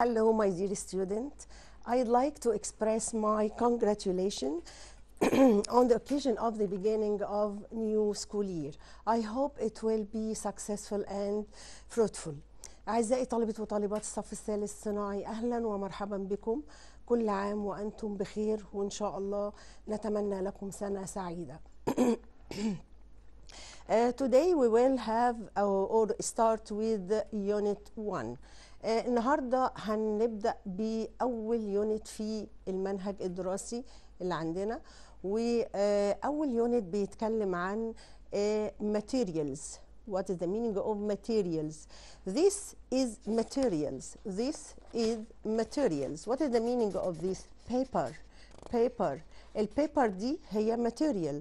Hello, my dear student. I'd like to express my congratulations on the occasion of the beginning of new school year. I hope it will be successful and fruitful. أعزائي طلبة وطالبات الصف الثالث الصناعي أهلا ومرحبا بكم كل عام وأنتم بخير وإن شاء الله نتمنى لكم سنة سعيدة. Uh, today we will have or, or start with unit 1 Uh, النهارده هنبدا باول يونت في المنهج الدراسي اللي عندنا واول يونت بيتكلم عن uh, materials what is the meaning of materials this is materials this is materials what is the meaning of this paper paper البيبر دي هي material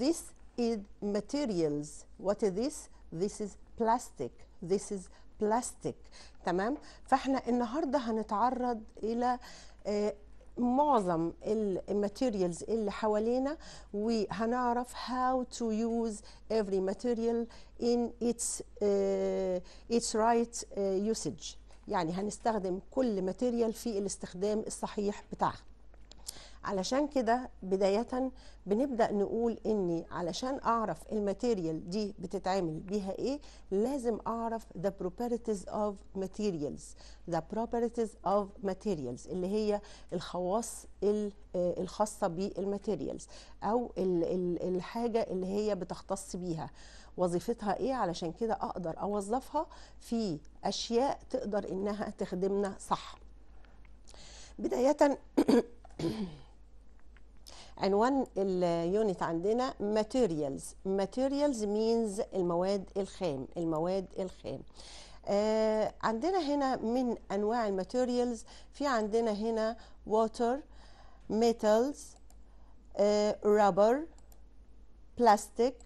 this is materials what is this this is plastic this is plastic تمام؟ فاحنا النهارده هنتعرض إلى آه معظم ال materials اللي حوالينا وهنعرف how to use every material in its uh, its right uh, usage. يعني هنستخدم كل material في الاستخدام الصحيح بتاعها. علشان كده بداية بنبدأ نقول إني علشان أعرف ال material دي بتتعمل بيها إيه لازم أعرف the properties of materials the properties of materials اللي هي الخواص الخاصة بال materials أو الحاجة اللي هي بتختص بيها. وظيفتها إيه؟ علشان كده أقدر أوظفها في أشياء تقدر إنها تخدمنا صح. بداية عنوان ال unit عندنا materials. materials means المواد الخام المواد الخام. آه عندنا هنا من أنواع ال materials في عندنا هنا metals آه rubber plastic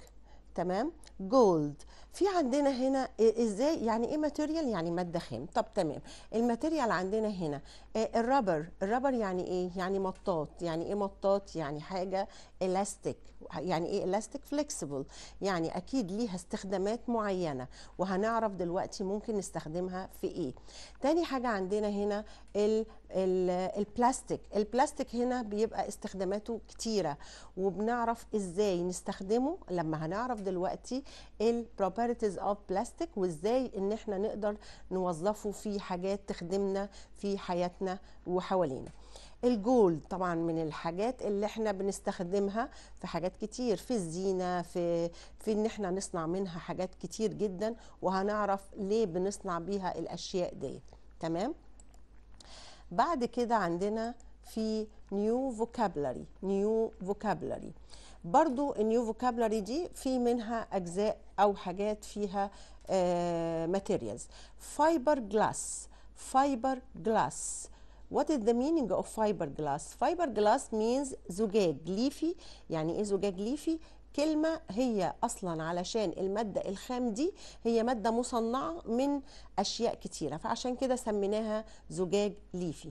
تمام؟ gold في عندنا هنا إزاي؟ يعني إيه material يعني مادة خام. طب تمام. ال material عندنا هنا ال rubber. ال rubber يعني إيه؟ يعني مطاط. يعني إيه مطاط؟ يعني حاجة الاستيك يعني إيه elastic flexible يعني أكيد ليها استخدامات معينة وهنعرف دلوقتي ممكن نستخدمها في إيه. تاني حاجة عندنا هنا ال ال البلاستيك البلاستيك هنا بيبقى استخداماته كتيرة وبنعرف إزاي نستخدمه لما هنعرف دلوقتي ال properties of plastic وإزاي إن إحنا نقدر نوظفه في حاجات تخدمنا في حياتنا وحوالينا. ال gold طبعا من الحاجات اللي إحنا بنستخدمها في حاجات كتير في الزينة في في إن إحنا نصنع منها حاجات كتير جدا وهنعرف ليه بنصنع بيها الأشياء ديت تمام؟ بعد كده عندنا في new vocabulary new vocabulary برضو ال new vocabulary دي في منها أجزاء أو حاجات فيها materials fiberglass fiberglass What is the meaning of fiberglass? Fiberglass means زجاج ليفي يعني إيه زجاج ليفي؟ كلمة هي أصلا علشان المادة الخام دي هي مادة مصنعة من أشياء كتيرة فعشان كده سميناها زجاج ليفي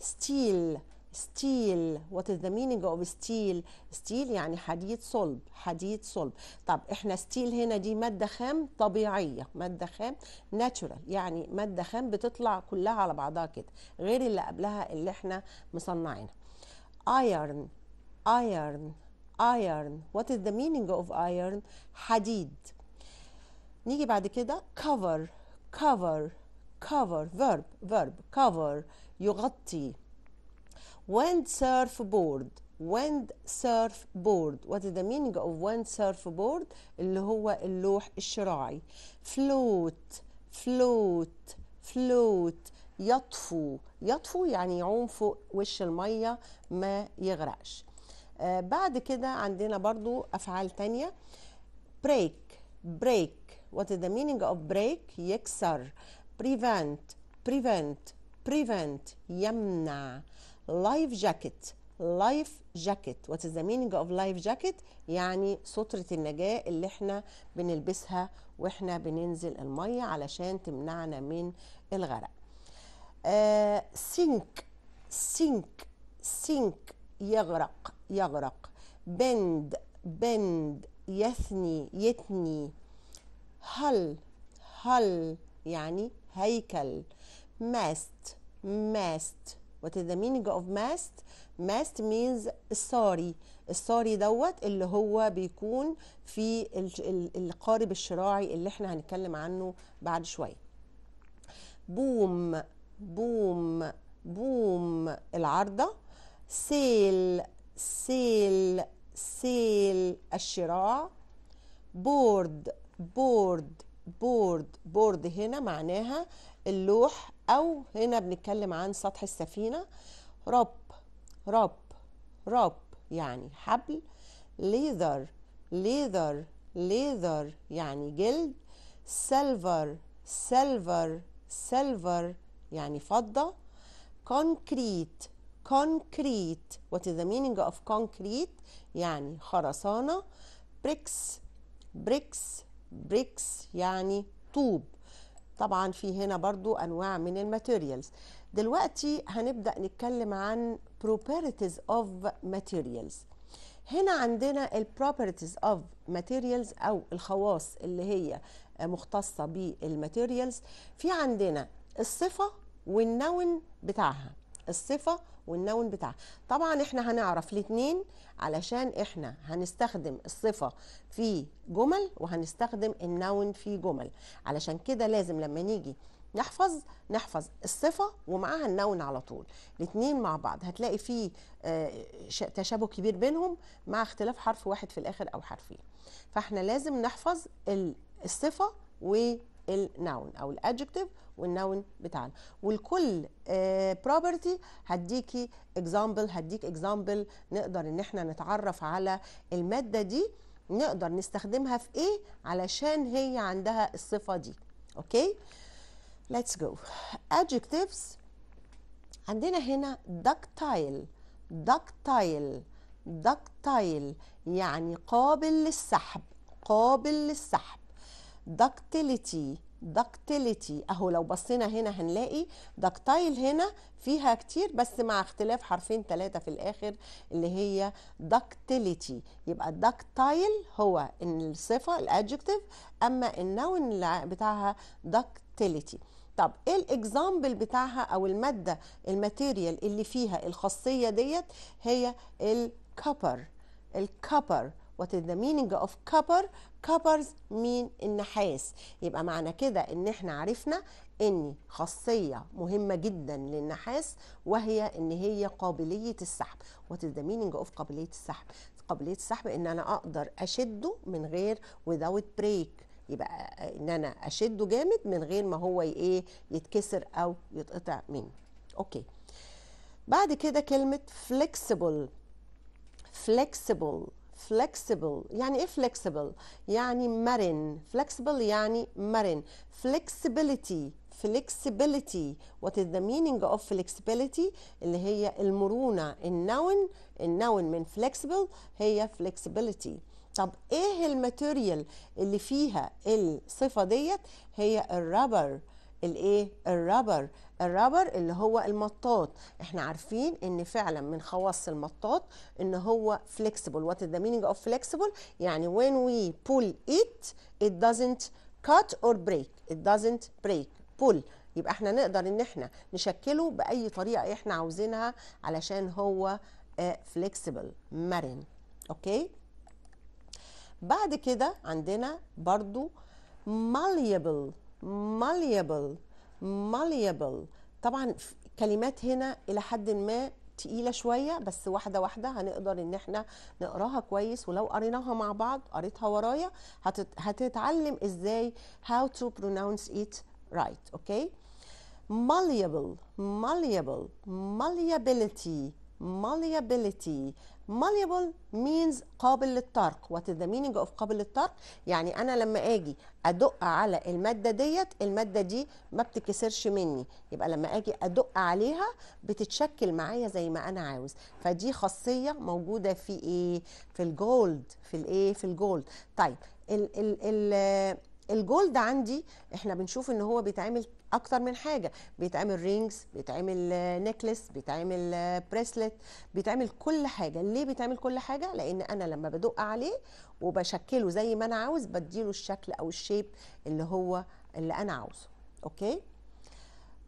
steel steel what is the meaning of steel steel يعني حديد صلب حديد صلب. طب إحنا steel هنا دي مادة خام طبيعية مادة خام natural يعني مادة خام بتطلع كلها على بعضها كده غير اللي قبلها اللي إحنا مصنعينها. iron iron iron what is the meaning of iron حديد. نيجي بعد كده cover cover cover verb verb cover يغطي. Wind surfboard wind surfboard what is the meaning of wind surfboard اللي هو اللوح الشراعي float float float يطفو يطفو يعني يعوم فوق وش المية ما يغرقش آه بعد كده عندنا برضو أفعال تانية break break what is the meaning of break يكسر prevent prevent prevent يمنع life jacket life jacket what is the meaning of life jacket يعني سترة النجاة اللي إحنا بنلبسها وإحنا بننزل المية علشان تمنعنا من الغرق. sink sink sink يغرق. يغرق. بند بند يثني. يتني هل هل يعني هيكل. ماست mast. What is the meaning of mast? Mast means الصاري. الصاري دوت اللي هو بيكون في ال- ال- القارب الشراعي اللي إحنا هنتكلم عنه بعد شوية. بوم boom boom العارضة sail sail sail الشراع. board board board board هنا معناها اللوح أو هنا بنتكلم عن سطح السفينة. rope rope rope يعني حبل leather leather leather يعني جلد silver silver silver يعني فضة concrete concrete what is the meaning of concrete? يعني خرسانة. Bricks bricks bricks يعني طوب. طبعا في هنا برضو أنواع من ال materials. دلوقتي هنبدأ نتكلم عن properties of materials. هنا عندنا ال properties of materials أو الخواص اللي هي مختصة بال materials. في عندنا الصفة وال noun بتاعها. الصفة وال noun بتاعها. طبعا إحنا هنعرف الاتنين علشان إحنا هنستخدم الصفة في جمل وهنستخدم ال noun في جمل. علشان كده لازم لما نيجي نحفظ نحفظ الصفة ومعاها ال noun على طول. الاتنين مع بعض. هتلاقي فيه آه، تشابه كبير بينهم مع اختلاف حرف واحد في الآخر أو حرفين. فإحنا لازم نحفظ ال- الصفة وال noun أو ال adjective وال noun بتاعنا. ولكل property هديكي example هديك example نقدر إن إحنا نتعرف على المادة دي نقدر نستخدمها في إيه؟ علشان هي عندها الصفة دي. okay؟ Let's go. Adjectives عندنا هنا ductile ductile ductile يعني قابل للسحب قابل للسحب. Ductility ductility. أهو لو بصينا هنا هنلاقي ductile هنا فيها كتير بس مع اختلاف حرفين ثلاثة في الآخر اللي هي ductility. يبقى ductile هو الصفة الادجكتيف أما ال noun بتاعها ductility. طب إيه ال example بتاعها أو المادة ال material اللي فيها الخاصية ديت؟ هي ال copper ال copper. What is the meaning of copper? copper means النحاس. يبقى معنى كده إن إحنا عرفنا إن خاصية مهمة جدا للنحاس وهي إن هي قابلية السحب. The meaning of قابلية السحب؟ قابلية السحب إن أنا أقدر أشده من غير without break. يبقى إن أنا أشده جامد من غير ما هو إيه يتكسر أو يتقطع مني أوكي بعد كده كلمة flexible. Flexible flexible يعني إيه flexible يعني مرن flexible يعني مرن flexibility flexibility what is the meaning of flexibility اللي هي المرونة ال noun ال noun من flexible هي flexibility طب إيه ال material اللي فيها الصفة ديت هي ال rubber الايه؟ ال rubber ال rubber اللي هو المطاط. إحنا عارفين إن فعلا من خواص المطاط إن هو flexible. What is the meaning of flexible? يعني when we pull it it doesn't cut or break. It doesn't break. Pull. يبقى إحنا نقدر إن إحنا نشكله بأي طريقة إحنا عاوزينها علشان هو آه، flexible. مرن. أوكي بعد كده عندنا برضو malleable. Malleable. Malleable. طبعا كلمات هنا إلى حد ما تقيلة شوية بس واحدة واحدة هنقدر إن إحنا نقراها كويس. ولو قريناها مع بعض قريتها ورايا هتت... هتتعلم إزاي how to pronounce it right أوكي malleable malleable malleability. Malleability. Malleable means قابل للطرق. What is the meaning of قابل للطرق؟ يعني أنا لما آجي أدق على المادة ديت المادة دي ما بتتكسرش مني. يبقى لما آجي أدق عليها بتتشكل معايا زي ما أنا عاوز. فدي خاصية موجودة في إيه؟ في ال gold في الإيه؟ في ال gold طيب ال ال ال ال gold عندي إحنا بنشوف إن هو بيتعمل أكتر من حاجة. بيتعمل rings بيتعمل necklace بيتعمل bracelet بيتعمل كل حاجة. ليه بيتعمل كل حاجة؟ لأن أنا لما بدق عليه وبشكله زي ما أنا عاوز بديله الشكل أو ال shape اللي هو اللي أنا عاوزه. okay؟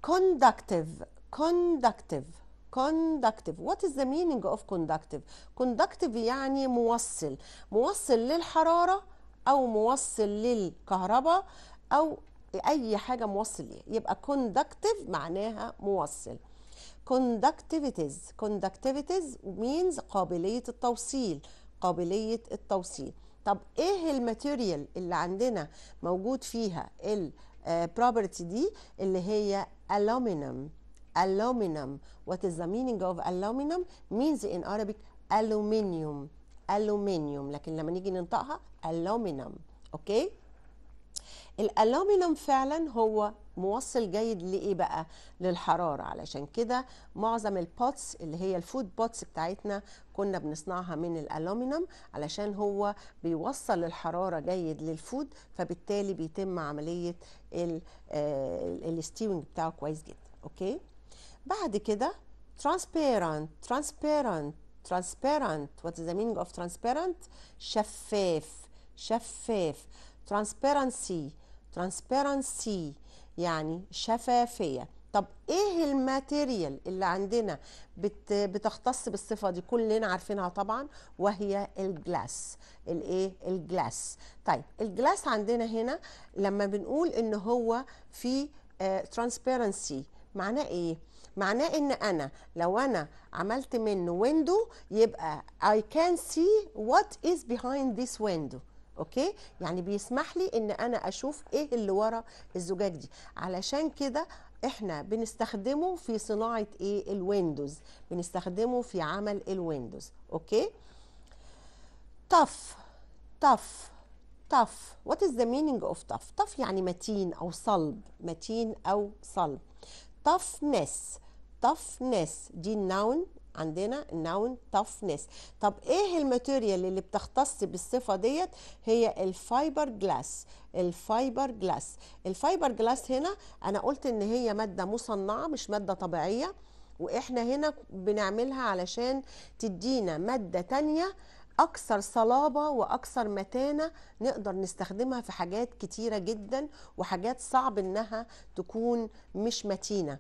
conductive conductive conductive. What is the meaning of conductive? conductive يعني موصل. موصل للحرارة أو موصل للكهرباء أو أي حاجة موصل ليها يبقى conductive معناها موصل. conductivity conductivity means قابلية التوصيل قابلية التوصيل. طب إيه ال material اللي عندنا موجود فيها؟ ال property دي اللي هي aluminum. aluminum. What is the meaning of aluminum? Means in Arabic aluminium. Aluminium. لكن لما نيجي ننطقها aluminum. okay الألومنيوم فعلا هو موصل جيد لإيه بقى؟ للحرارة. علشان كده معظم ال pots اللي هي ال food pots بتاعتنا كنا بنصنعها من الألومنيوم علشان هو بيوصل الحرارة جيد لل food فبالتالي بيتم عملية ال sewing بتاعه كويس جدا. okay؟ بعد كده transparent transparent transparent. What is the meaning of transparent? شفاف شفاف. transparency. Transparency يعني شفافية. طب إيه ال material اللي عندنا بت بتختص بالصفة دي؟ كلنا عارفينها طبعا وهي ال glass. الإيه؟ ال glass. طيب ال glass عندنا هنا لما بنقول إن هو في transparency معناه إيه؟ معناه إن أنا لو أنا عملت منه window يبقى I can see what is behind this window. okay؟ يعني بيسمح لي إن أنا أشوف إيه اللي ورا الزجاج دي. علشان كده إحنا بنستخدمه في صناعة إيه؟ ال windows. بنستخدمه في عمل ال windows. okay؟ tough tough tough what is the meaning of tough tough يعني متين أو صلب. متين أو صلب. toughness toughness دي النون عندنا النون toughness. طب إيه ال material اللي بتختص بالصفة ديت؟ هي ال fiberglass ال fiberglass ال fiberglass هنا أنا قلت إن هي مادة مصنعة مش مادة طبيعية وإحنا هنا بنعملها علشان تدينا مادة تانية أكثر صلابة وأكثر متانة نقدر نستخدمها في حاجات كتيرة جدا وحاجات صعب إنها تكون مش متينة.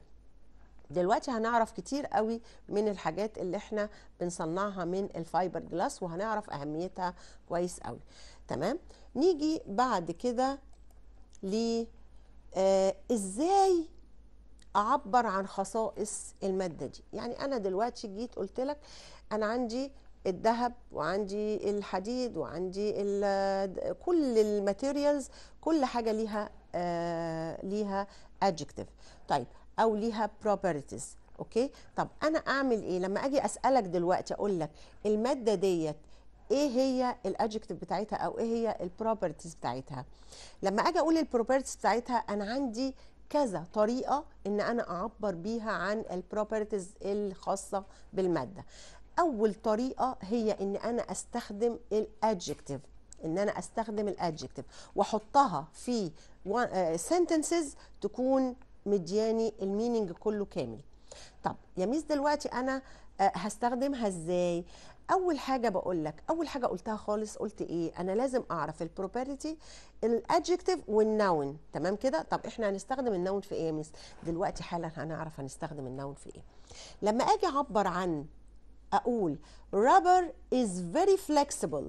دلوقتي هنعرف كتير قوي من الحاجات اللي إحنا بنصنعها من الفايبر جلاس وهنعرف أهميتها كويس قوي. تمام؟ نيجي بعد كده ل آه إزاي أعبر عن خصائص المادة دي؟ يعني أنا دلوقتي جيت قلت لك أنا عندي الذهب وعندي الحديد وعندي كل ال materials كل حاجة ليها آه ليها adjective. طيب أو ليها properties okay؟ طب أنا أعمل إيه؟ لما أجي أسألك دلوقتي أقول لك المادة ديت إيه هي ال adjective بتاعتها أو إيه هي ال properties بتاعتها؟ لما أجي أقول ال properties بتاعتها أنا عندي كذا طريقة إن أنا أعبر بيها عن ال properties الخاصة بالمادة. أول طريقة هي إن أنا أستخدم ال adjective إن أنا أستخدم ال adjective وأحطها في sentences تكون مدياني ال meaning كله كامل. طب يا miss دلوقتي أنا هستخدمها إزاي؟ أول حاجة بقول لك أول حاجة قلتها خالص قلت إيه؟ أنا لازم أعرف ال property ال adjective وال noun تمام كده؟ طب إحنا هنستخدم ال noun في إيه يا miss؟ دلوقتي حالا هنعرف هنستخدم ال noun في إيه. لما آجي أعبر عن أقول rubber is very flexible.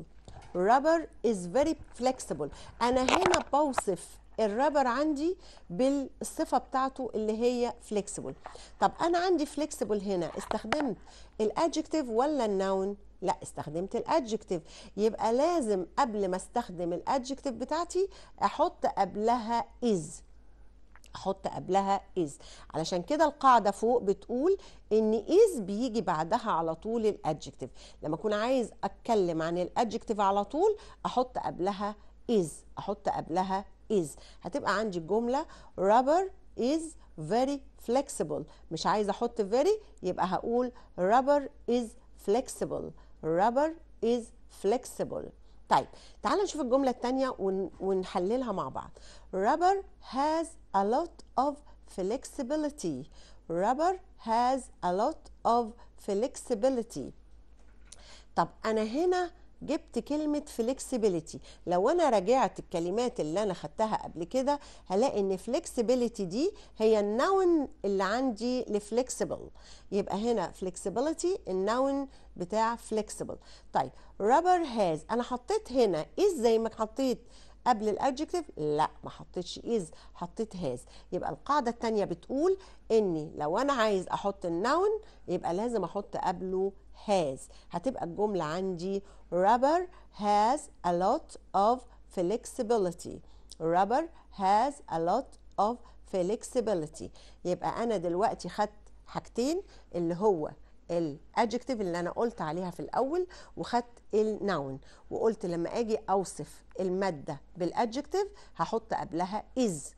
rubber is very flexible. أنا هنا بوصف ال rubber عندي بالصفة بتاعته اللي هي flexible طب أنا عندي flexible هنا استخدمت ال adjective ولا ال noun لا استخدمت ال adjective يبقى لازم قبل ما استخدم ال adjective بتاعتي أحط قبلها is. أحط قبلها is. علشان كده القاعدة فوق بتقول إن is بيجي بعدها على طول ال adjective لما أكون عايز أتكلم عن ال adjective على طول أحط قبلها is. أحط قبلها is هتبقى عندي الجمله rubber is very flexible مش عايزه أحط very يبقى هقول rubber is flexible rubber is flexible طيب تعال نشوف الجمله الثانية ون... ونحللها مع بعض rubber has a lot of flexibility rubber has a lot of flexibility طب أنا هنا جبت كلمة flexibility. لو أنا راجعت الكلمات اللي أنا خدتها قبل كده هلاقي إن flexibility دي هي ال noun اللي عندي ل flexible. يبقى هنا flexibility ال noun بتاع flexible. طيب rubber has. أنا حطيت هنا زي ما حطيت قبل ال adjective لا ما حطيتش is حطيت has يبقى القاعدة الثانية بتقول اني لو أنا عايز أحط ال noun يبقى لازم أحط قبله has. هتبقى الجملة عندي rubber has a lot of flexibility. rubber has a lot of flexibility. يبقى أنا دلوقتي خدت حاجتين اللي هو ال adjective اللي أنا قلت عليها في الأول وخدت ال noun وقلت لما آجي أوصف المادة بال adjective هحط قبلها is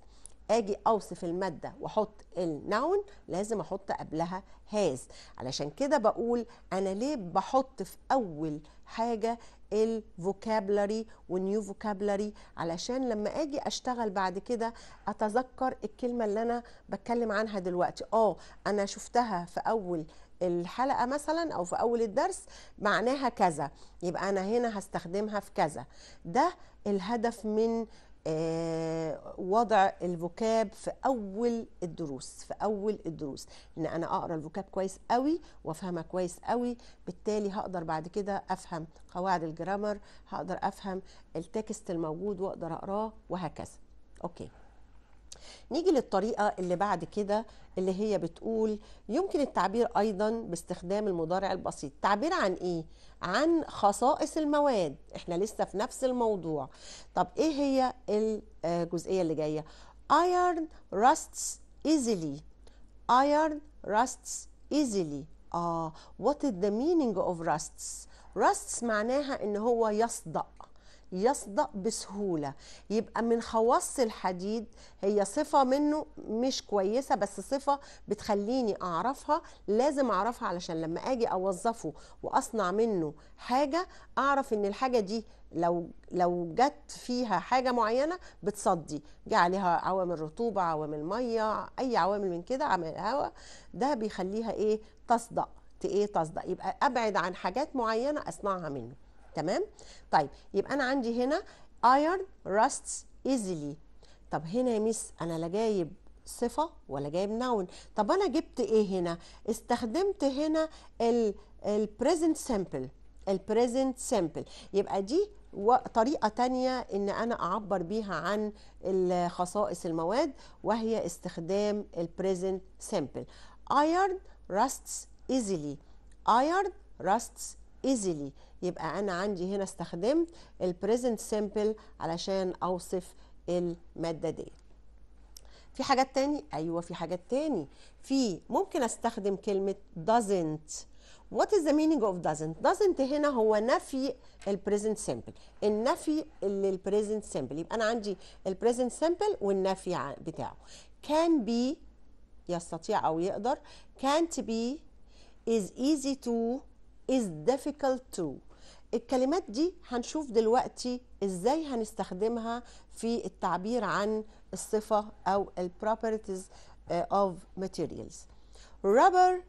آجي أوصف المادة وأحط ال noun لازم أحط قبلها has علشان كده بقول أنا ليه بحط في أول حاجة ال vocabulary وال new vocabulary علشان لما آجي أشتغل بعد كده أتذكر الكلمة اللي أنا بتكلم عنها دلوقتي. آه أنا شفتها في أول الحلقة مثلا أو في أول الدرس معناها كذا يبقى أنا هنا هستخدمها في كذا. ده الهدف من آه وضع ال vocab في أول الدروس في أول الدروس. إن أنا أقرأ ال vocab كويس قوي وأفهمها كويس قوي بالتالي هقدر بعد كده أفهم قواعد ال grammar هقدر أفهم ال text الموجود وأقدر أقراه وهكذا. okay. نيجي للطريقة اللي بعد كده اللي هي بتقول يمكن التعبير أيضا باستخدام المضارع البسيط تعبير عن إيه؟ عن خصائص المواد إحنا لسه في نفس الموضوع طب إيه هي الجزئية اللي جاية؟ iron rusts easily iron rusts easily آه what is the meaning of rusts؟ rusts معناها إن هو يصدأ يصدأ بسهولة. يبقى من خواص الحديد هي صفة منه مش كويسة بس صفة بتخليني أعرفها لازم أعرفها علشان لما أجي أوظفه وأصنع منه حاجة أعرف إن الحاجة دي لو لو جت فيها حاجة معينة بتصدي. جه عليها عوامل رطوبة عوامل مية أي عوامل من كده عوامل هواء ده بيخليها إيه؟ تصدأ. إيه؟ تصدأ. يبقى أبعد عن حاجات معينة أصنعها منه. تمام؟ طيب يبقى أنا عندي هنا iron rusts easily. طب هنا يا ميس أنا لا جايب صفة ولا جايب نون طب أنا جبت إيه هنا؟ استخدمت هنا ال present simple ال present simple يبقى دي طريقة تانية إن أنا أعبر بيها عن خصائص المواد وهي استخدام ال present simple iron rusts easily. Iron rusts easily. يبقى أنا عندي هنا استخدمت ال present simple علشان أوصف المادة دي. في حاجات تاني؟ أيوه في حاجات تاني. في ممكن أستخدم كلمة doesn't. What is the meaning of doesn't? Doesn't هنا هو نفي ال present simple النفي لل present simple يبقى أنا عندي ال present simple والنفي بتاعه. Can be يستطيع أو يقدر. Can't be is easy to is difficult to الكلمات دي هنشوف دلوقتي إزاي هنستخدمها في التعبير عن الصفة أو ال properties of materials rubber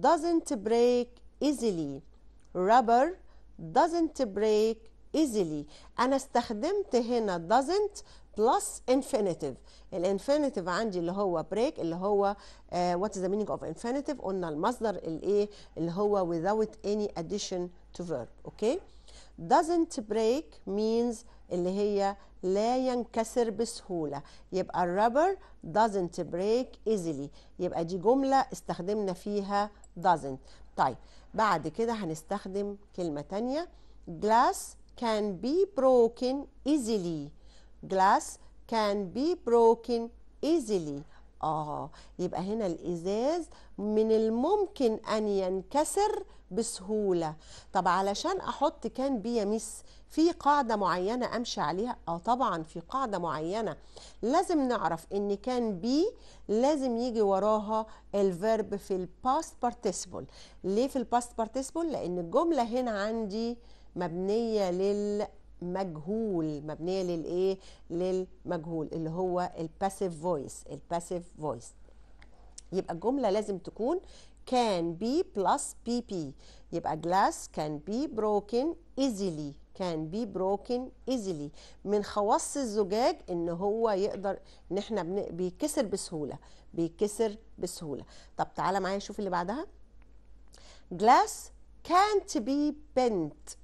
doesn't break easily rubber doesn't break easily. أنا استخدمت هنا doesn't plus infinitive. ال infinitive عندي اللي هو break اللي هو uh, what is the meaning of infinitive قلنا المصدر الإيه؟ اللي هو without any addition to verb. okay okay? doesn't break means اللي هي لا ينكسر بسهولة. يبقى ال rubber doesn't break easily. يبقى دي جملة استخدمنا فيها doesn't. طيب بعد كده هنستخدم كلمة تانية. glass can be broken easily. Glass can be broken easily. آه يبقى هنا الإزاز من الممكن أن ينكسر بسهولة. طب علشان أحط كان بي يا ميس في قاعدة معينة أمشي عليها؟ آه طبعا في قاعدة معينة. لازم نعرف إن can be لازم يجي وراها ال verb في ال past participle ليه في ال past participle لأن الجملة هنا عندي مبنية لل مجهول مبنية للإيه؟ للمجهول اللي هو ال passive voice ال passive voice يبقى الجمله لازم تكون can be plus pp. يبقى glass can be broken easily can be broken easily. من خواص الزجاج إن هو يقدر إن إحنا بيتكسر بسهولة بيتكسر بسهولة. طب تعالى معايا شوف اللي بعدها. Glass can't be bent.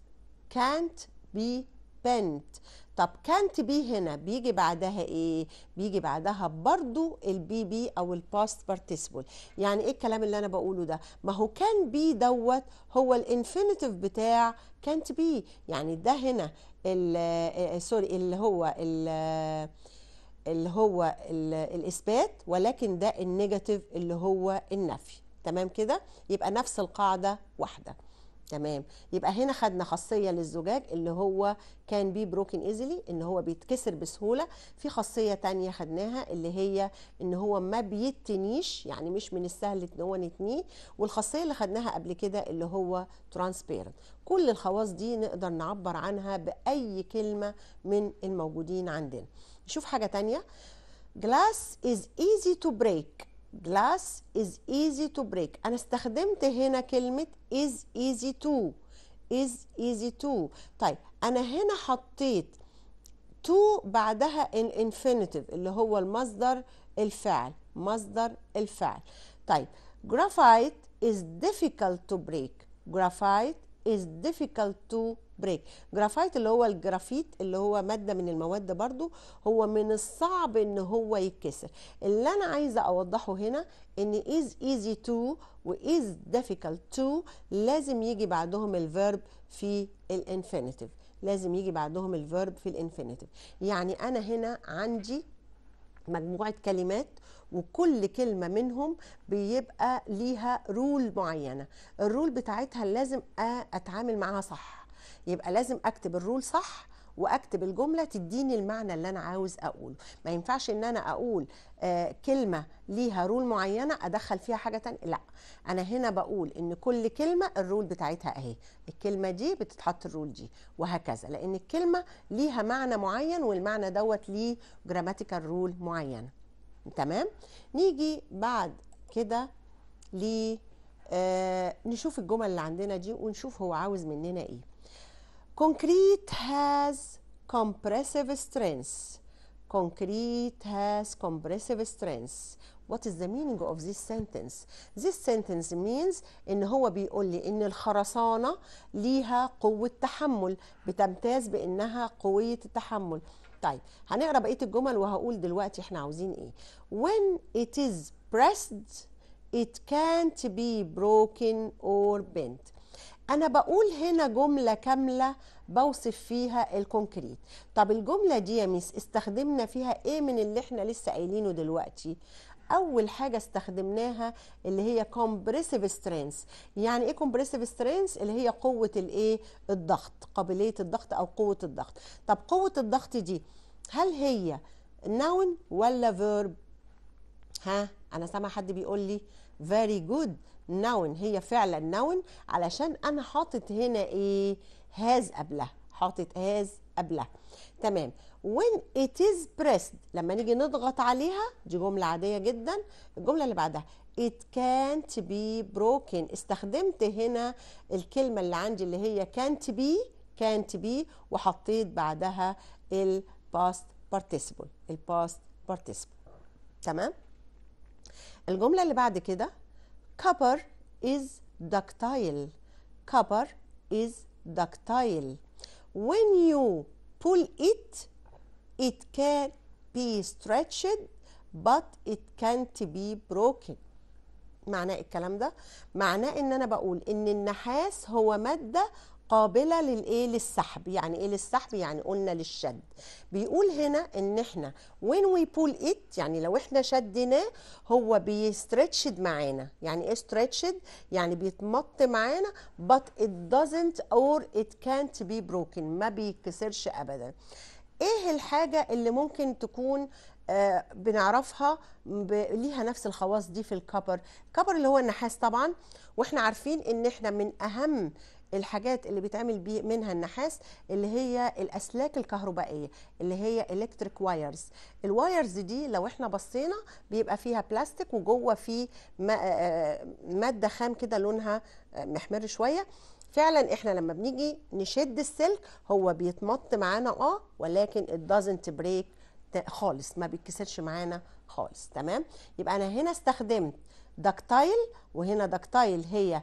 Can't be bent. طب can't be هنا بيجي بعدها إيه؟ بيجي بعدها برضو ال pp أو ال past participle. يعني إيه الكلام اللي أنا بقوله ده؟ ما هو can be دوت هو ال infinitive بتاع can't be. يعني ده هنا ال- آه، sorry اللي هو ال- اللي هو ال- الإثبات ولكن ده ال negative اللي هو النفي. تمام كده؟ يبقى نفس القاعدة واحدة. تمام. يبقى هنا خدنا خاصية للزجاج اللي هو can be broken easily إن هو بيتكسر بسهولة. في خاصية تانية خدناها اللي هي إن هو ما بيتنيش يعني مش من السهل إن هو نتنيه. والخاصية اللي خدناها قبل كده اللي هو transparent كل الخواص دي نقدر نعبر عنها بأي كلمة من الموجودين عندنا. نشوف حاجة تانية. Glass is easy to break. Glass is easy to break. أنا استخدمت هنا كلمة is easy to. Is easy to. طيب أنا هنا حطيت to بعدها ال infinitive اللي هو المصدر الفعل مصدر الفعل طيب graphite is difficult to break. Graphite is difficult to break. graphite اللي هو الجرافيت اللي هو مادة من المواد برضو هو من الصعب إن هو يتكسر. اللي أنا عايزة أوضحه هنا إن is easy to و is difficult to لازم يجي بعدهم ال verb في ال infinitive لازم يجي بعدهم ال verb في ال infinitive يعني أنا هنا عندي مجموعة كلمات وكل كلمة منهم بيبقى ليها rule معينة. ال rule بتاعتها لازم أتعامل معاها صح. يبقى لازم أكتب ال rule صح واكتب الجملة تديني المعنى اللي أنا عاوز أقوله. ما ينفعش إن أنا أقول آه كلمة ليها rule معينة أدخل فيها حاجة تانية. لا أنا هنا بقول إن كل كلمة ال rule بتاعتها أهي. الكلمة دي بتتحط ال rule دي وهكذا. لأن الكلمة ليها معنى معين والمعنى دوت ليه grammatical rule معينه تمام؟ نيجي بعد كده ل آه نشوف الجمل اللي عندنا دي ونشوف هو عاوز مننا إيه. Concrete has compressive strength concrete has compressive strength what is the meaning of this sentence this sentence means ان هو بيقول لي ان الخرسانه ليها قوه تحمل بتمتاز بانها قويه التحمل طيب هنقرا بقيه الجمل وهقول دلوقتي إحنا عاوزين إيه when it is pressed it can't be broken or bent أنا بقول هنا جملة كاملة بوصف فيها ال concrete. طب الجملة دي يا ميس استخدمنا فيها إيه من اللي إحنا لسه قايلينه دلوقتي؟ أول حاجة استخدمناها اللي هي compressive strength. يعني إيه compressive strength اللي هي قوة الإيه؟ الضغط قابلية الضغط أو قوة الضغط. طب قوة الضغط دي هل هي noun ولا verb ها أنا سامع حد بيقول لي very good. Noun. هي فعلا noun. علشان أنا حاطط هنا إيه؟ has قبلها. حاطط has قبلها. تمام. When it is pressed. لما نيجي نضغط عليها دي جملة عادية جدا. الجملة اللي بعدها. It can't be broken. استخدمت هنا الكلمة اللي عندي اللي هي can't be can't be وحطيت بعدها ال past participle. ال past participle. تمام؟ الجملة اللي بعد كده. Copper is ductile copper is ductile when you pull it it can be stretched but it can't be broken معناه الكلام ده معناه ان أنا بقول ان النحاس هو ماده قابله للإيه؟ للسحب. يعني إيه للسحب؟ يعني قلنا للشد. بيقول هنا إن إحنا when we pull it يعني لو إحنا شدناه هو بيسترتشد معانا. يعني إيه stretched يعني بيتمط معانا but it doesn't or it can't be broken. ما بيتكسرش ابدا. إيه الحاجة اللي ممكن تكون آه بنعرفها. ليها نفس الخواص دي في الكبر؟ الكبر اللي هو النحاس طبعا. وإحنا عارفين إن إحنا من أهم الحاجات اللي بيتعمل منها النحاس اللي هي الأسلاك الكهربائية اللي هي electric wires ال wires دي لو إحنا بصينا بيبقى فيها بلاستيك وجوه فيه ما- آه، مادة خام كده لونها آه، محمر شوية. فعلا إحنا لما بنيجي نشد السلك هو بيتمط معانا آه ولكن it doesn't break خالص ما بيتكسرش معانا خالص تمام؟ يبقى أنا هنا استخدمت دكتايل وهنا دكتايل هي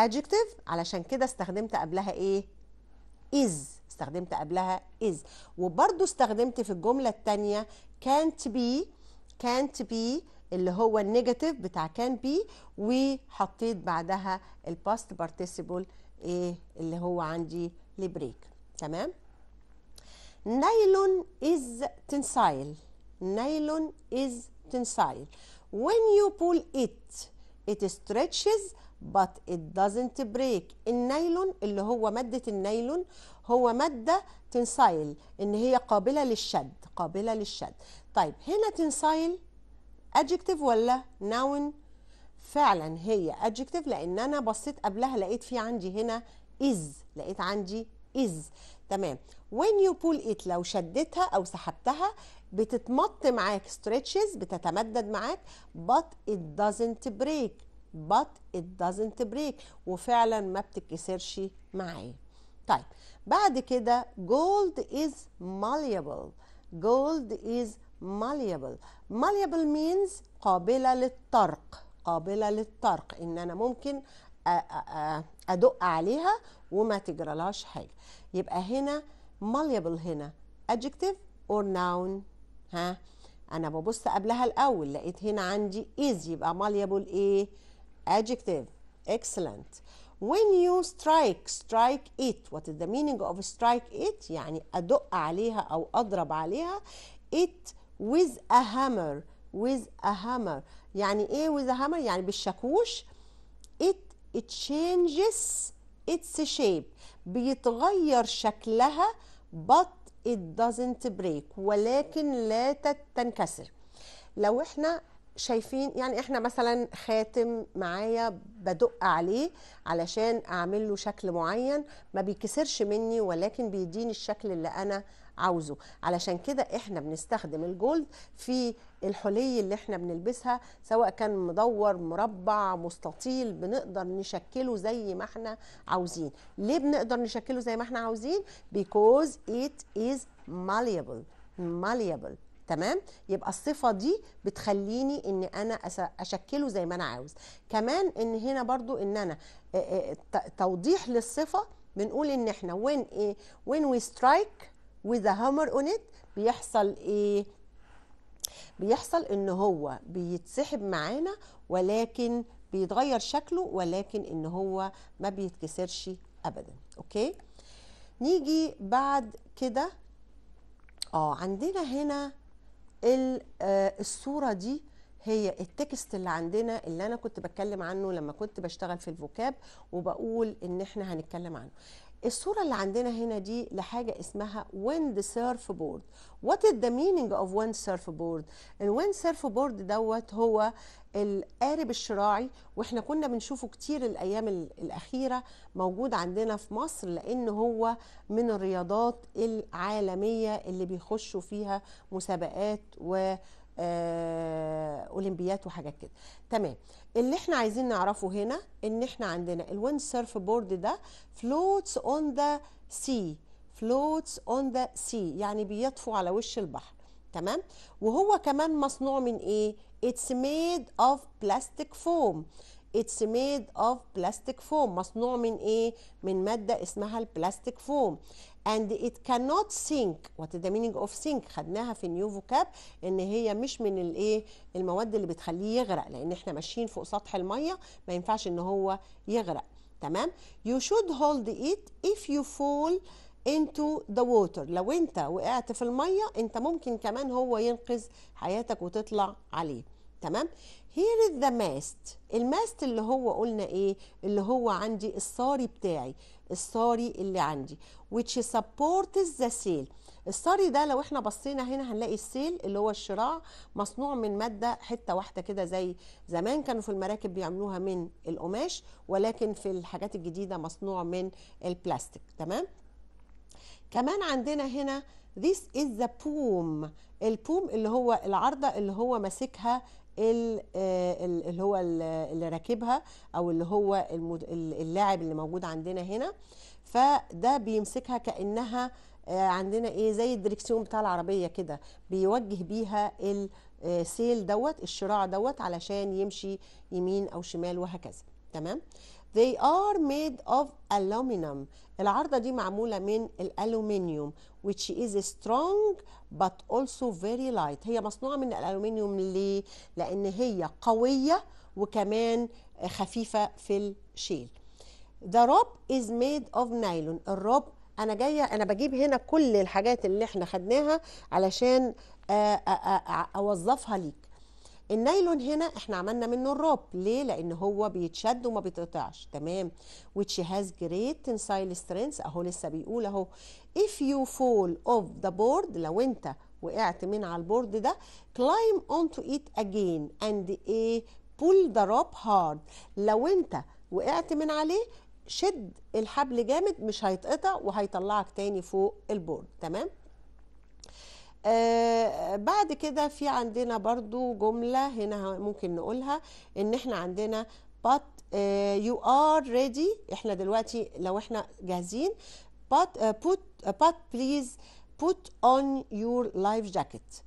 adjective. علشان كده استخدمت قبلها إيه؟ is. استخدمت قبلها is. وبرضو استخدمت في الجملة التانية can't be. can't be اللي هو ال negative بتاع can be. وحطيت بعدها ال past participle إيه؟ اللي هو عندي ل break. تمام؟ nylon is tensile. nylon is tensile. when you pull it it stretches but it doesn't break. النايلون اللي هو مادة النايلون هو مادة تنسايل إن هي قابلة للشد قابلة للشد. طيب هنا تنسايل adjective ولا noun فعلا هي adjective لأن أنا بصيت قبلها لقيت في عندي هنا is لقيت عندي is. تمام. When you pull it لو شدتها أو سحبتها بتتمط معاك stretches بتتمدد معاك but it doesn't break. But it doesn't break. وفعلا ما بتتكسرش معايا. طيب بعد كده gold is malleable. gold is malleable. malleable means قابلة للطرق. قابلة للطرق. إن أنا ممكن أدق عليها وما تجرالهاش حاجة. يبقى هنا malleable هنا. adjective or noun ها؟ أنا ببص قبلها الأول لقيت هنا عندي is. يبقى malleable إيه؟ Adjective excellent when you strike strike it what is the meaning of strike it يعني ادق عليها أو اضرب عليها it with a hammer with a hammer يعني إيه with a hammer يعني بالشاكوش it it changes its shape بيتغير شكلها but it doesn't break ولكن لا تنكسر لو إحنا شايفين يعني إحنا مثلا خاتم معايا بدق عليه علشان أعمل له شكل معين ما بيكسرش مني ولكن بيديني الشكل اللي أنا عاوزه. علشان كده إحنا بنستخدم الجولد في الحلي اللي إحنا بنلبسها سواء كان مدور مربع مستطيل بنقدر نشكله زي ما إحنا عاوزين. ليه بنقدر نشكله زي ما إحنا عاوزين؟ Because it is malleable malleable. تمام؟ يبقى الصفة دي بتخليني إن أنا أشكله زي ما أنا عاوز. كمان إن هنا برضو إن أنا توضيح للصفة. بنقول إن إحنا when إيه when we strike with a hammer on it بيحصل إيه؟ بيحصل إن هو بيتسحب معانا ولكن بيتغير شكله ولكن إن هو ما بيتكسرش ابدا. okay؟ نيجي بعد كده آه عندنا هنا آه، الصورة دي هي ال text اللي عندنا اللي أنا كنت بتكلم عنه لما كنت بشتغل في ال vocab وبقول إن إحنا هنتكلم عنه. الصورة اللي عندنا هنا دي لحاجة اسمها wind surfboard. What is the meaning of wind surfboard? ال wind surfboard دوت هو القارب الشراعي وإحنا كنا بنشوفه كتير الأيام ال- الأخيرة موجود عندنا في مصر لأن هو من الرياضات العالمية اللي بيخشوا فيها مسابقات و أولمبيات وحاجات كده. تمام. اللي إحنا عايزين نعرفه هنا إن إحنا عندنا ال wind surfboard ده floats on the sea. floats on the sea. يعني بيطفو على وش البحر. تمام؟ وهو كمان مصنوع من إيه؟ It's made of plastic foam. It's made of plastic foam. مصنوع من إيه؟ من مادة اسمها البلاستيك فوم and it cannot sink. What is the meaning of sink? خدناها في نيو فوكاب إن هي مش من الإيه؟ المواد اللي بتخليه يغرق. لأن إحنا ماشيين فوق سطح المية ما ينفعش إن هو يغرق. تمام؟ You should hold it if you fall into the water. لو أنت وقعت في المية أنت ممكن كمان هو ينقذ حياتك وتطلع عليه. تمام؟ Is the mast. ال mast اللي هو قلنا إيه؟ اللي هو عندي الصاري بتاعي. الصاري اللي عندي. Which supports the sail الصاري ده لو إحنا بصينا هنا هنلاقي ال sail اللي هو الشراع مصنوع من مادة حتة واحدة كده زي زمان كانوا في المراكب بيعملوها من القماش ولكن في الحاجات الجديدة مصنوع من البلاستيك. تمام؟ كمان عندنا هنا this is the boom ال boom اللي هو العارضه اللي هو ماسكها اللي هو ال- اللي راكبها أو اللي هو اللاعب اللي موجود عندنا هنا. فده بيمسكها كأنها آه، عندنا إيه زي الدريكسيون بتاع العربية كده. بيوجه بيها ال sail دوت الشراع دوت علشان يمشي يمين أو شمال وهكذا. تمام؟ They are made of aluminum. العارضة دي معمولة من الألومنيوم. Which is strong but also very light. هي مصنوعة من الألومنيوم ليه؟ لأن هي قوية وكمان خفيفة في الشيل. The rope is made of nylon. الروب أنا جاية أنا بجيب هنا كل الحاجات اللي إحنا خدناها علشان آه، آه، آه، أوظفها ليك. النايلون هنا إحنا عملنا منه ال rope. ليه؟ لأن هو بيتشد وما بيتقطعش. تمام؟ which has great tensile strength. أهو لسه بيقول أهو. if you fall off the board لو انت وقعت من على ال board ده climb onto it again and إيه pull the rope hard. لو انت وقعت من عليه شد الحبل جامد مش هيتقطع وهيطلعك تاني فوق ال board. تمام؟ آه بعد كده في عندنا برضو جملة هنا ممكن نقولها إن إحنا عندنا but uh, you are ready. إحنا دلوقتي لو إحنا جاهزين but uh, put uh, but please put on your life jacket.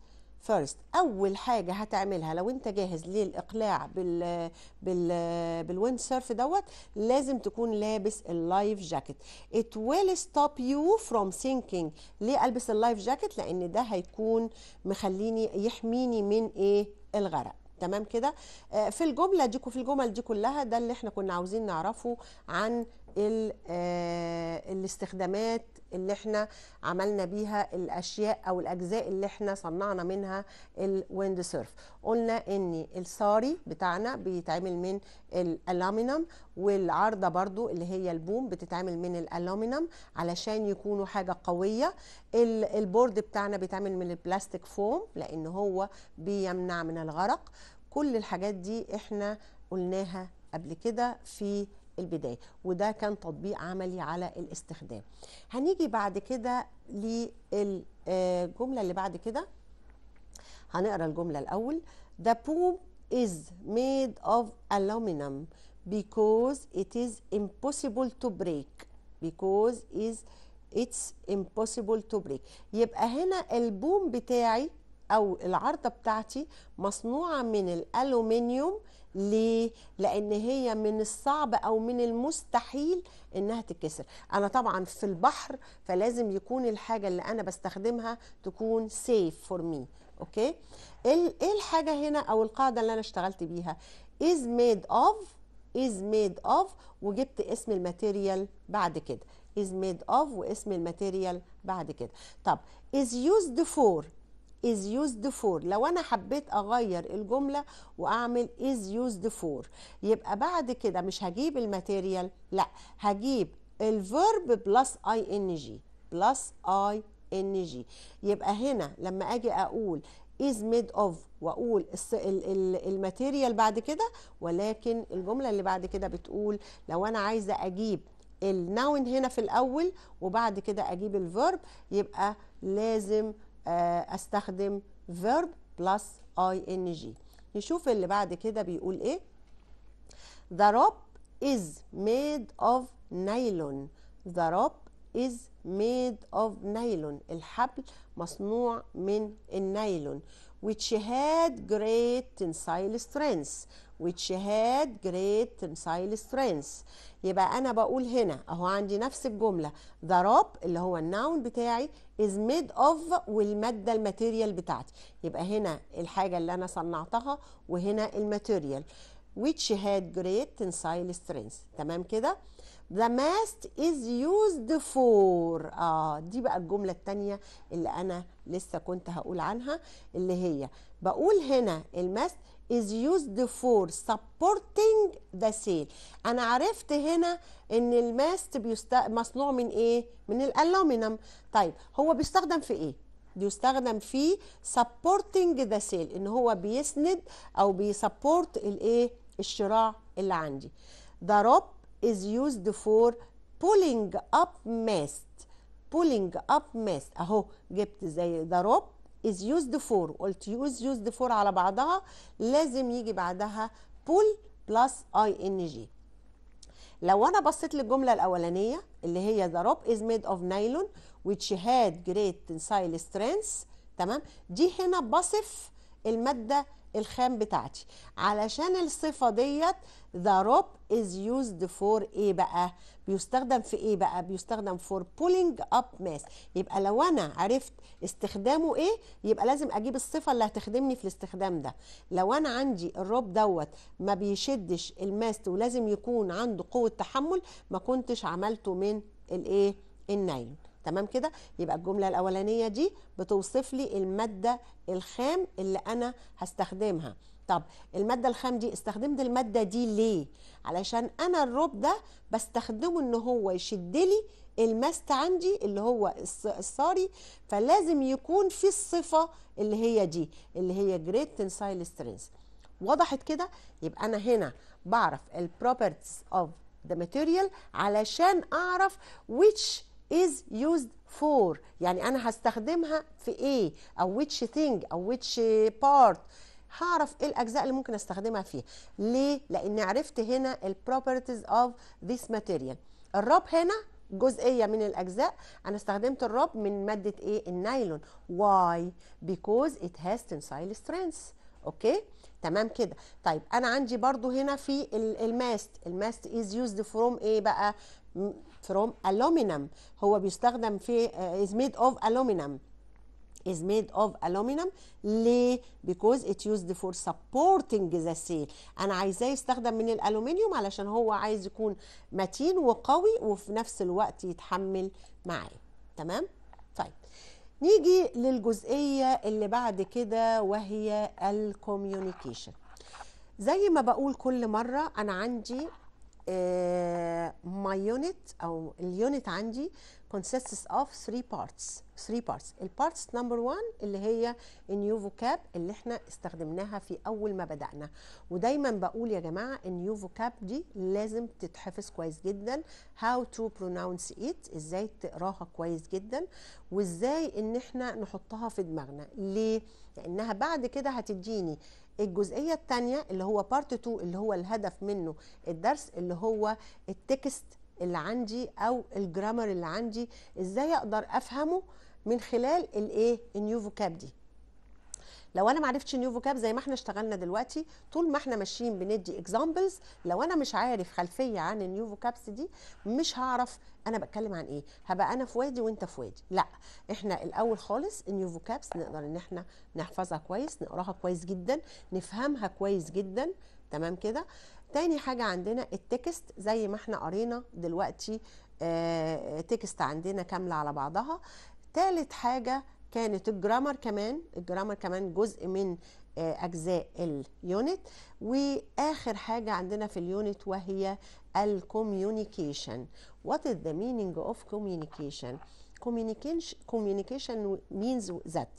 First أول حاجة هتعملها لو أنت جاهز للإقلاع بال بال بال wind surf دوت لازم تكون لابس ال life jacket it will stop you from sinking. ليه ألبس ال life jacket لأن ده هيكون مخليني يحميني من إيه؟ الغرق. تمام كده؟ آه، في الجملة دي في الجمل دي كلها ده اللي إحنا كنا عاوزين نعرفه عن الاستخدامات اللي إحنا عملنا بيها الأشياء أو الأجزاء اللي إحنا صنعنا منها ال wind surf. قلنا إن الصاري بتاعنا بيتعمل من الألومنيوم والعارضة برضو اللي هي البوم بتتعمل من الألومنيوم علشان يكونوا حاجة قوية. ال- البورد بتاعنا بيتعمل من البلاستيك فوم لأن هو بيمنع من الغرق. كل الحاجات دي إحنا قلناها قبل كده في البداية وده كان تطبيق عملي على الاستخدام. هنيجي بعد كده للجملة اللي بعد كده. هنقرأ الجملة الأول. The boom is made of aluminum because it is impossible to break. Because is it's impossible to break. يبقى هنا البوم بتاعي أو العارضة بتاعتي مصنوعة من الألومنيوم ليه؟ لأن هي من الصعب أو من المستحيل إنها تتكسر أنا طبعا في البحر فلازم يكون الحاجة اللي أنا بستخدمها تكون safe for me okay؟ إيه الحاجة هنا أو القاعدة اللي أنا اشتغلت بيها is made of is made of وجبت اسم ال material بعد كده is made of واسم ال material بعد كده طب is used for is used for. لو أنا حبيت أغير الجملة وأعمل is used for. يبقى بعد كده مش هجيب ال material لا هجيب ال verb plus ing plus ing يبقى هنا لما أجي أقول is made of وأقول ال material بعد كده ولكن الجملة اللي بعد كده بتقول لو أنا عايزة أجيب ال noun هنا في الأول وبعد كده أجيب ال verb يبقى لازم استخدم verb plus ing نشوف اللي بعد كده بيقول إيه The rope is made of nylon The rope is made of nylon الحبل مصنوع من النايلون which had great tensile strength which had great tensile strength. يبقى أنا بقول هنا أهو عندي نفس الجملة. The rope اللي هو الناون بتاعي is made of والمادة الماتيريال بتاعتي. يبقى هنا الحاجة اللي أنا صنعتها وهنا ال material which had great tensile strength. تمام كده؟ The mast is used for. آه دي بقى الجملة التانية اللي أنا لسه كنت هقول عنها اللي هي بقول هنا ال mast is used for supporting the sail. أنا عرفت هنا إن ال mast بيست... مصنوع من إيه؟ من الالومنيوم طيب هو بيستخدم في إيه؟ بيستخدم في supporting the sail إن هو بيسند أو بيسبورت الإيه؟ الشراع اللي عندي. The rope is used for pulling up mast pulling up mast اهو جبت زي rope is used for قلت use used for على بعضها لازم يجي بعدها pull plus ing لو أنا بصيت للجمله الاولانيه اللي هي the rope is made of nylon which had great tensile strength تمام دي هنا بصف الماده الخام بتاعتي. علشان الصفة ديت the rope is used for إيه بقى. بيستخدم في إيه بقى. بيستخدم for pulling up mass. يبقى لو أنا عرفت استخدامه إيه يبقى لازم أجيب الصفة اللي هتخدمني في الاستخدام ده. لو أنا عندي ال rope دوت ما بيشدش ال mast ولازم يكون عنده قوة تحمل ما كنتش عملته من الإيه النايلون تمام كده يبقى الجملة الأولانية دي بتوصف لي المادة الخام اللي أنا هستخدمها طب المادة الخام دي استخدمت المادة دي ليه؟ علشان أنا ال rope ده بستخدمه إن هو يشد لي ال mast عندي اللي هو الصاري فلازم يكون في الصفة اللي هي دي اللي هي great tensile strength وضحت كده؟ يبقى أنا هنا بعرف ال properties of the material علشان أعرف which is used for. يعني أنا هستخدمها في إيه؟ أو which thing أو which part. هعرف إيه الأجزاء اللي ممكن أستخدمها فيها. ليه؟ لأن عرفت هنا ال properties of this material ال rope هنا جزئية من الأجزاء. أنا استخدمت ال rope من مادة إيه؟ النايلون. Why because it has tensile strength okay؟ تمام كده. طيب أنا عندي برضو هنا في ال mast. ال mast is used from إيه بقى؟ from aluminum. هو بيستخدم في is made of aluminum. Is made of aluminum. ليه؟ because it used for supporting the sail أنا عايزاه يستخدم من الألومنيوم علشان هو عايز يكون متين وقوي وفي نفس الوقت يتحمل معايا. تمام؟ طيب. نيجي للجزئية اللي بعد كده وهي ال communication. زي ما بقول كل مرة أنا عندي my unit أو ال unit عندي consists of three parts three parts. ال parts number 1 اللي هي ال new vocab اللي إحنا استخدمناها في أول ما بدأنا. ودايما بقول يا جماعة ال new vocab دي لازم تتحفظ كويس جدا. how to pronounce it إزاي تقراها كويس جدا. وإزاي إن إحنا نحطها في دماغنا. ليه؟ لأنها بعد كده هتديني الجزئية الثانية اللي هو part 2 اللي هو الهدف منه الدرس اللي هو ال text اللي عندي أو ال grammar اللي عندي. إزاي أقدر أفهمه؟ من خلال الإيه؟ ال new vocab دي لو أنا ما عرفتش new vocab زي ما إحنا اشتغلنا دلوقتي طول ما إحنا ماشيين بندي examples لو أنا مش عارف خلفية عن ال new vocabs دي مش هعرف أنا بتكلم عن إيه. هبقى أنا في وادي وأنت في وادي. لأ إحنا الأول خالص ال new vocabs نقدر إن إحنا نحفظها كويس نقراها كويس جدا نفهمها كويس جدا. تمام كده؟ تاني حاجة عندنا ال text زي ما إحنا قرينا دلوقتي آه text عندنا كاملة على بعضها. تالت حاجة كانت ال grammar كمان ال grammar كمان جزء من آه أجزاء ال unit. وآخر حاجة عندنا في ال unit وهي ال communication. The meaning of communication? Communication, communication means that.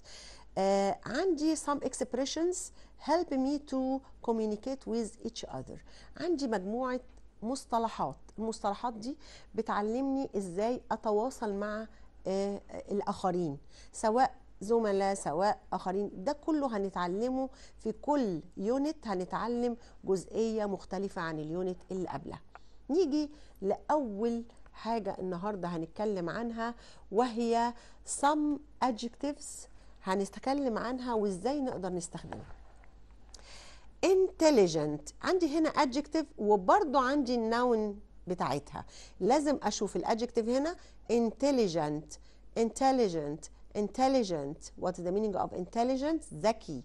uh, عندي some expressions help me to communicate with each other. عندي مجموعة مصطلحات. المصطلحات دي بتعلمني إزاي أتواصل مع الآخرين سواء زملاء سواء آخرين ده كله هنتعلمه في كل unit هنتعلم جزئية مختلفة عن ال unit اللي قبلها. نيجي لأول حاجة النهاردة هنتكلم عنها وهي some adjectives هنتكلم عنها وإزاي نقدر نستخدمها. intelligent عندي هنا adjective وبرضو عندي ال noun بتاعتها. لازم أشوف الادجكتيف هنا intelligent intelligent intelligent what is the meaning of intelligence ذكي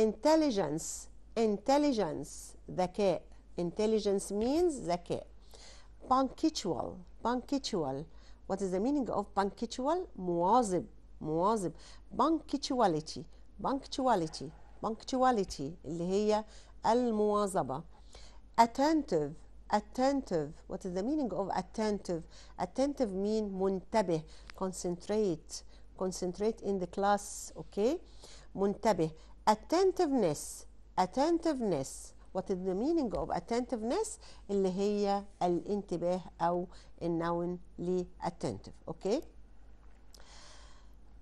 intelligence intelligence ذكاء intelligence means ذكاء punctual punctual what is the meaning of punctual مواظب مواظب punctuality punctuality punctuality اللي هي المواظبة attentive attentive what is the meaning of attentive attentive mean منتبه concentrate concentrate in the class okay منتبه attentiveness attentiveness what is the meaning of attentiveness اللي هي الانتباه او النون ل attentive okay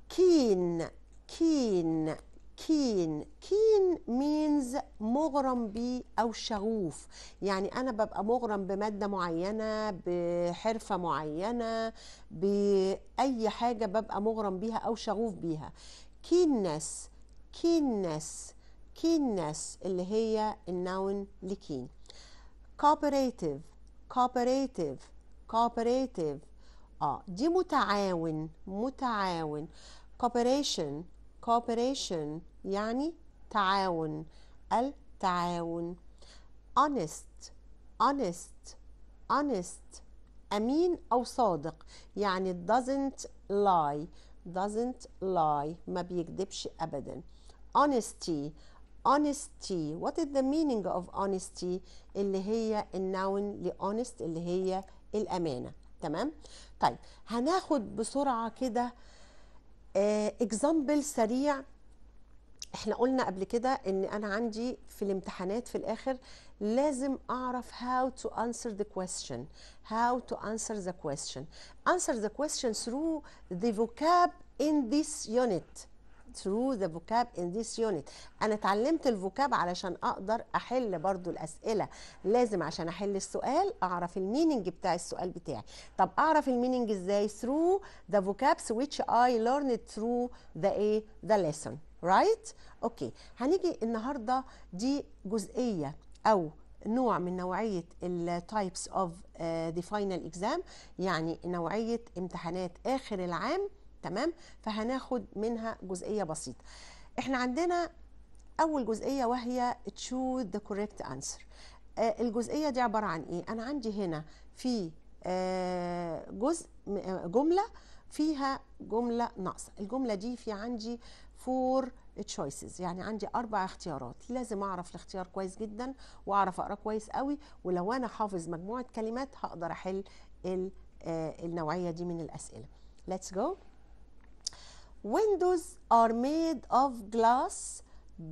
keen keen Keen keen means مغرم بيه أو شغوف. يعني أنا ببقى مغرم بمادة معينة بحرفة معينة بأي حاجة ببقى مغرم بيها أو شغوف بيها. keenness keenness keenness اللي هي النون لكين. cooperative cooperative cooperative. آه دي متعاون متعاون. cooperation cooperation يعني تعاون التعاون honest honest honest أمين أو صادق يعني doesn't lie doesn't lie ما بيكذبش أبدا honesty honesty what is the meaning of honesty اللي هي النون ل honest اللي هي الأمانة تمام طيب هناخد بسرعة كده اكزامبل سريع إحنا قلنا قبل كده ان أنا عندي في الامتحانات في الآخر لازم اعرف how to answer the question how to answer the question answer the question through the vocab in this unit through the vocab in this unit. أنا اتعلمت ال vocab علشان أقدر أحل برضو الأسئلة. لازم عشان أحل السؤال أعرف ال meaning بتاع السؤال بتاعي. طب أعرف ال meaning إزاي through the vocabs which I learned through the a the lesson. Right? Okay هنيجي النهارده دي جزئية أو نوع من نوعية ال types of the final exam يعني نوعية امتحانات آخر العام تمام؟ فهناخد منها جزئية بسيطة. إحنا عندنا أول جزئية وهي the correct answer. آه الجزئية دي عبارة عن إيه؟ أنا عندي هنا في آه جزء جملة فيها جملة ناقصة. الجملة دي في عندي four choices يعني عندي أربع اختيارات. لازم أعرف الاختيار كويس جدا وأعرف أقرأ كويس قوي ولو أنا حافظ مجموعة كلمات هقدر أحل آه النوعية دي من الأسئلة. Let's go. Windows are made of glass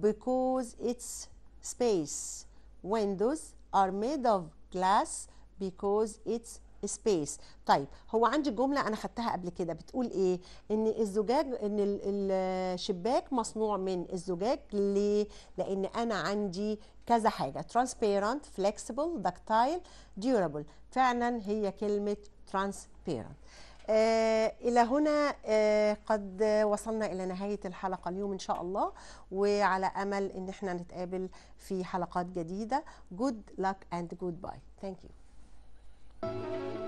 because it's space windows are made of glass because it's space طيب هو عندي جملة أنا خدتها قبل كده بتقول إيه؟ إن الزجاج إن الشباك مصنوع من الزجاج ليه؟ لأن أنا عندي كذا حاجة transparent flexible ductile durable فعلا هي كلمة transparent آه إلى هنا آه قد وصلنا إلى نهاية الحلقة اليوم إن شاء الله. وعلى أمل إن إحنا نتقابل في حلقات جديدة. Good luck and goodbye. Thank you.